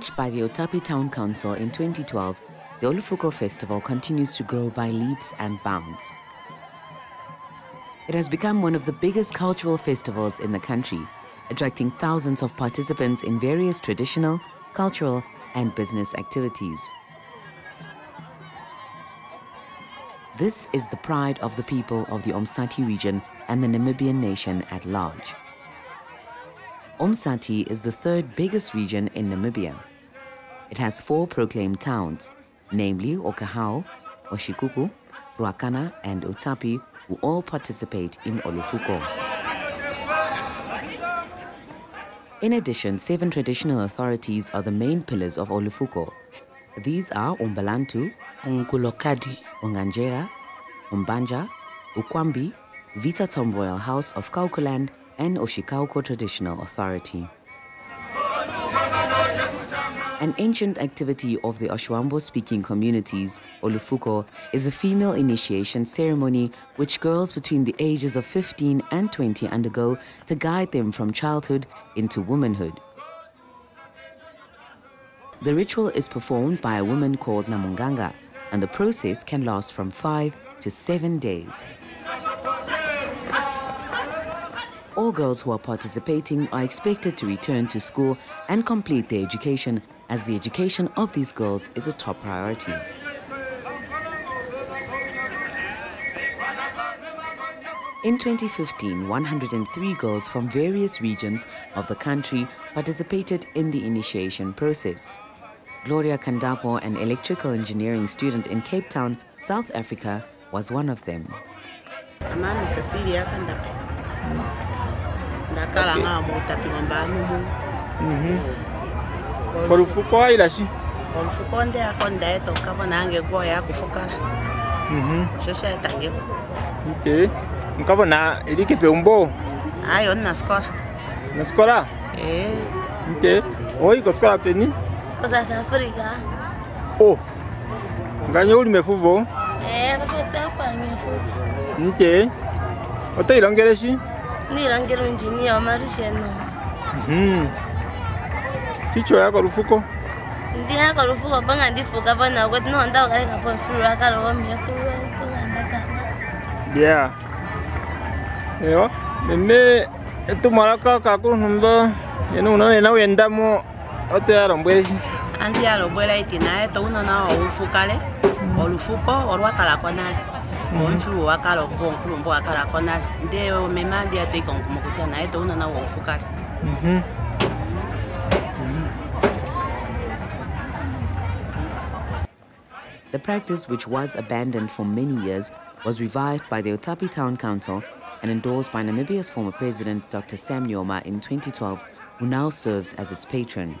Launched by the Outapi Town Council in 2012, the Olufuko Festival continues to grow by leaps and bounds. It has become one of the biggest cultural festivals in the country, attracting thousands of participants in various traditional, cultural, and business activities. This is the pride of the people of the Omusati region and the Namibian nation at large. Omusati is the third biggest region in Namibia. It has four proclaimed towns, namely Okahao, Oshikuku, Ruacana, and Outapi, who all participate in Olufuko. In addition, seven traditional authorities are the main pillars of Olufuko. These are Ombalantu, Ngulokadi, Ongandjera, Ombadja, Uukwambi, Vita Thom Royal House of Kaokoland, and Oshikauko Traditional Authority. An ancient activity of the Oshiwambo speaking communities, Olufuko, is a female initiation ceremony which girls between the ages of 15 and 20 undergo to guide them from childhood into womanhood. The ritual is performed by a woman called Namunganga, and the process can last from five to seven days. All girls who are participating are expected to return to school and complete their education as the education of these girls is a top priority. In 2015, 103 girls from various regions of the country participated in the initiation process. Gloria Kandapo, an electrical engineering student in Cape Town, South Africa, was one of them. Mami Cecilia olufuko wailashi olufuko ndeyako ndaeta okukava nange gwo yakufukala mhm. osho shaetangewo okay nkavona ilike peumbo hayi oni nasikola nasikola e eh. okay oyi kosikola peni? Ko south africa o. Nganye uli mefuvo? Eh, e vasotakwanye fuvo okay otoilongele shi? Ndiilongela unjiniya wamalusheno mhm chicho yakolufuko ndi yakolufuko panga ndifuka pana kweti nohonda kukalekapo mfiru akaloomya kultukambatanga yeah. Ewa nene etumwalaka kakulunhumba yene unonena uyendamo oteyalombwelexi andi yalombwela iti naye tounona owufukale mm. olufuko olwakalako nale mm. omufulu wakala okuba omukulumbu wakalako nale nde omema andi yatwika omukumu kutya naye tounona wowufukale mm-hmm. The practice, which was abandoned for many years, was revived by the Outapi Town Council and endorsed by Namibia's former president, Dr. Sam Nujoma, in 2012, who now serves as its patron.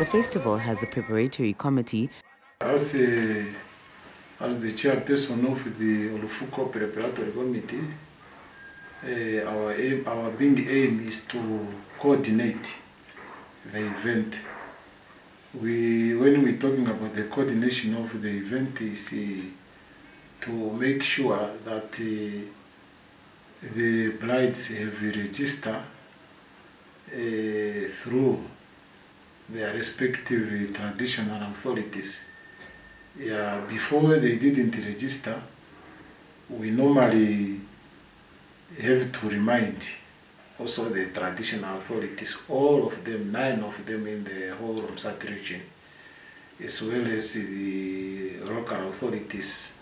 The festival has a preparatory committee As, a, as the chairperson of the Olufuko Preparatory Committee, uh, our, aim, our big aim is to coordinate the event. We, when we're talking about the coordination of the event, is uh, to make sure that uh, the brides have registered uh, through their respective traditional authorities. Yeah, before they didn't register, we normally have to remind also the traditional authorities, all of them, nine of them in the whole Romsat region, as well as the local authorities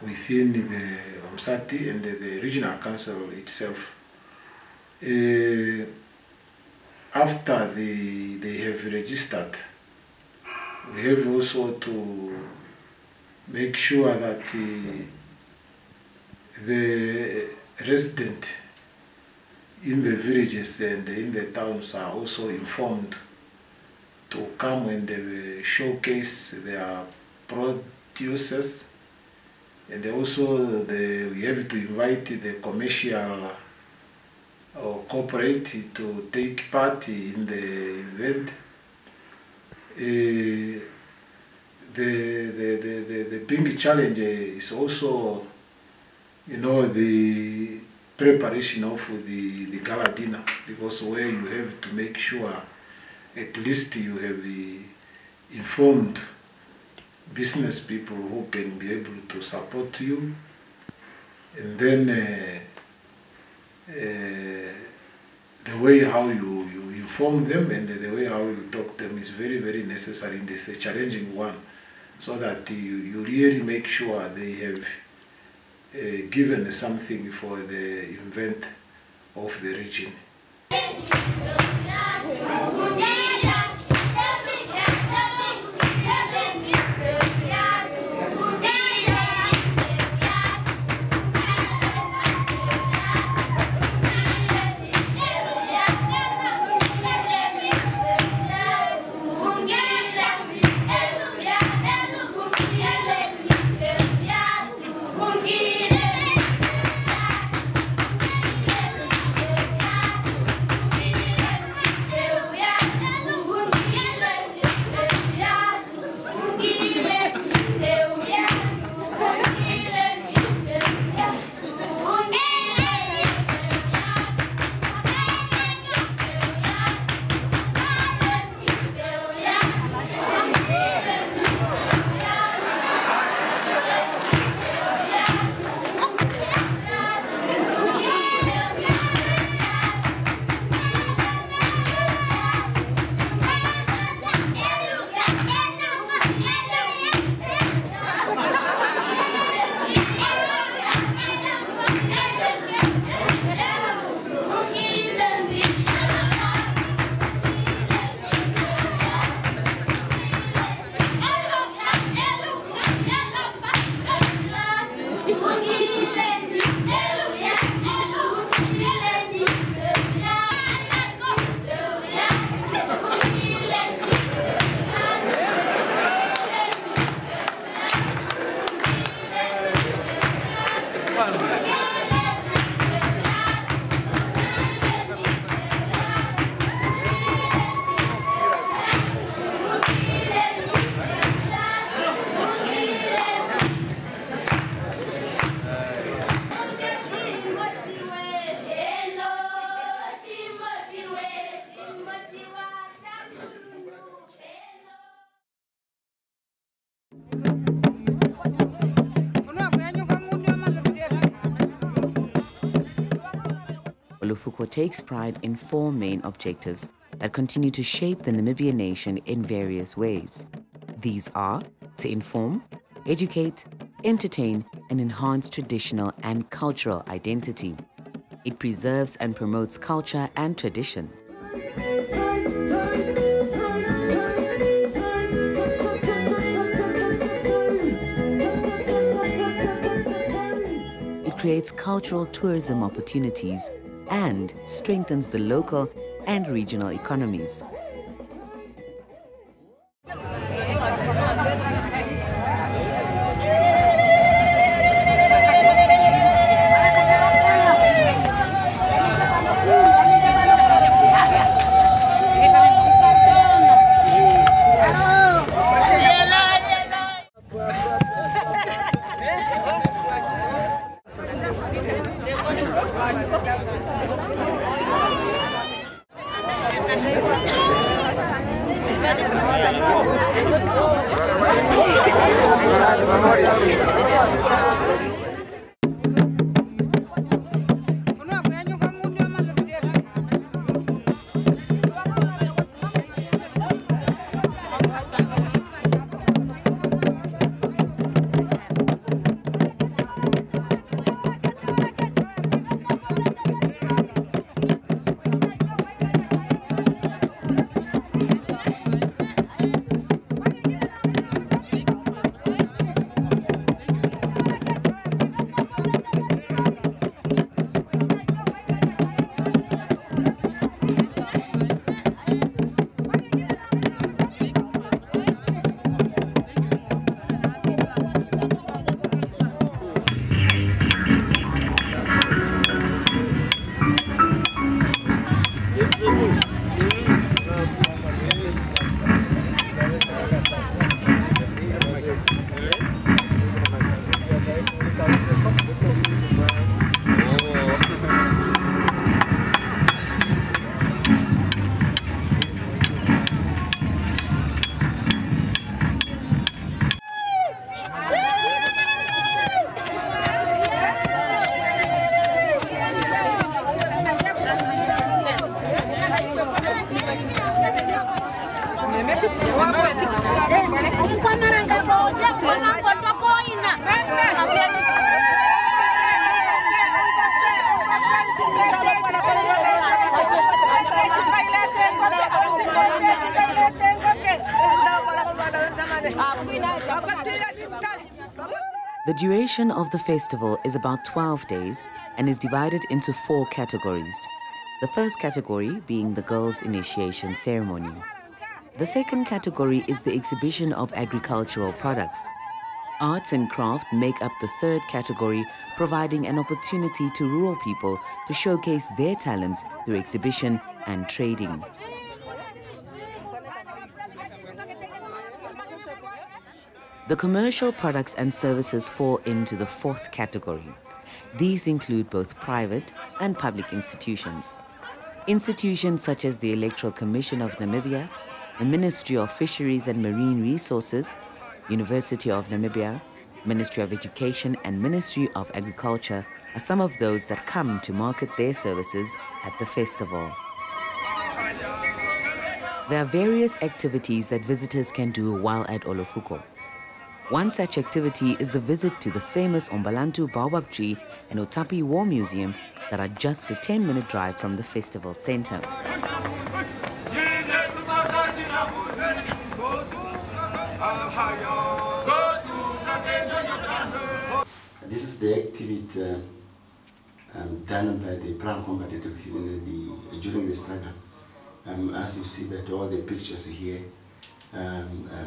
within the Romsati and the, the regional council itself. Uh, after they, they have registered, we have also to make sure that uh, the resident in the villages and in the towns are also informed to come and uh, showcase their producers and they also the, we have to invite the commercial or corporate to take part in the event. Uh, the, the, the, the, the big challenge is also, you know, the preparation of the, the gala dinner because where you have to make sure at least you have informed business people who can be able to support you. And then uh, uh, the way how you, you inform them and the way how you talk to them is very, very necessary it's a challenging one so that you, you really make sure they have uh, given something for the event of the region. Takes pride in four main objectives that continue to shape the Namibian nation in various ways. These are to inform, educate, entertain, and enhance traditional and cultural identity. It preserves and promotes culture and tradition. It creates cultural tourism opportunities and strengthens the local and regional economies. The duration of the festival is about 12 days and is divided into four categories. The first category being the girls' initiation ceremony. The second category is the exhibition of agricultural products. Arts and craft make up the third category, providing an opportunity to rural people to showcase their talents through exhibition and trading. The commercial products and services fall into the fourth category. These include both private and public institutions. Institutions such as the Electoral Commission of Namibia, the Ministry of Fisheries and Marine Resources, University of Namibia, Ministry of Education and Ministry of Agriculture are some of those that come to market their services at the festival. There are various activities that visitors can do while at Olufuko. One such activity is the visit to the famous Ombalantu Baobab Tree and Outapi War Museum that are just a 10-minute drive from the festival center. This is the activity uh, um, done by the Brown combatant during the struggle. Um, as you see that all the pictures here, um, uh,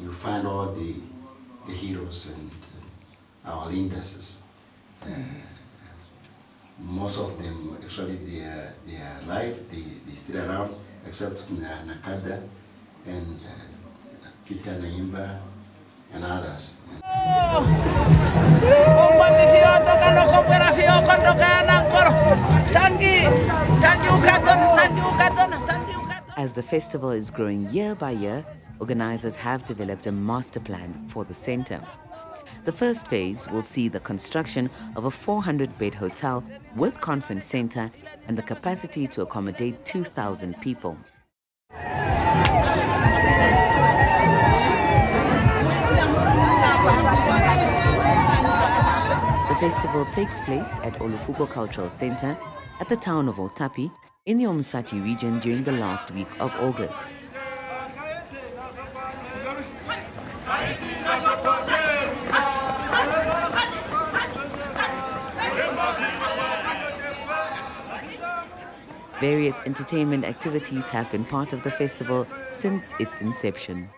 you find all the, the heroes and uh, our leaders. Uh, most of them actually they are, they are alive, they, they still around, except Nakada and uh, Kita Naimba and others. As the festival is growing year by year, organizers have developed a master plan for the center. The first phase will see the construction of a 400-bed hotel with conference center and the capacity to accommodate 2,000 people. The festival takes place at Olufuko Cultural Center at the town of Outapi in the Omusati region during the last week of August. Various entertainment activities have been part of the festival since its inception.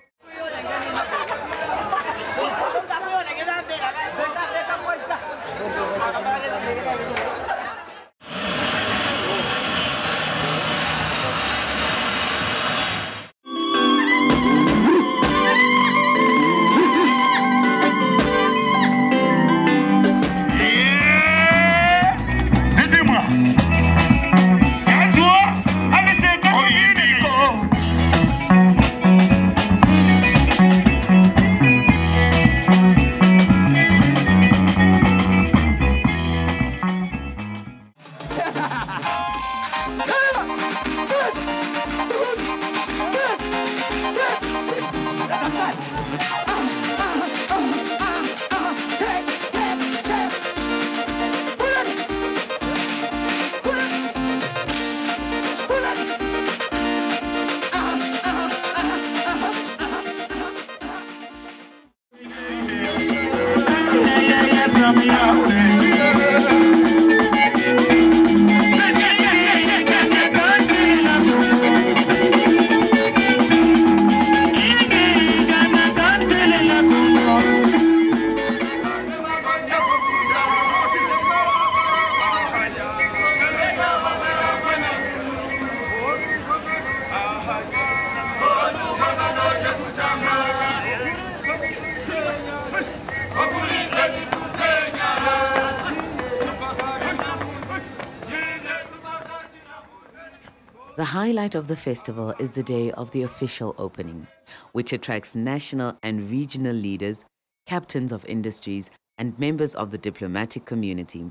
Highlight of the festival is the day of the official opening, which attracts national and regional leaders, captains of industries, and members of the diplomatic community.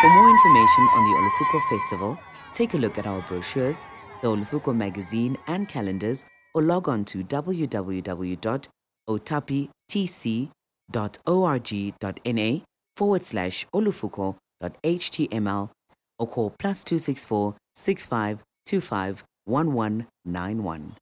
For more information on the Olufuko Festival, take a look at our brochures, the Olufuko magazine and calendars, or log on to www.otapitc.org. olufuko.org.na forward slash olufuko.html or call plus 264 65 25 1191.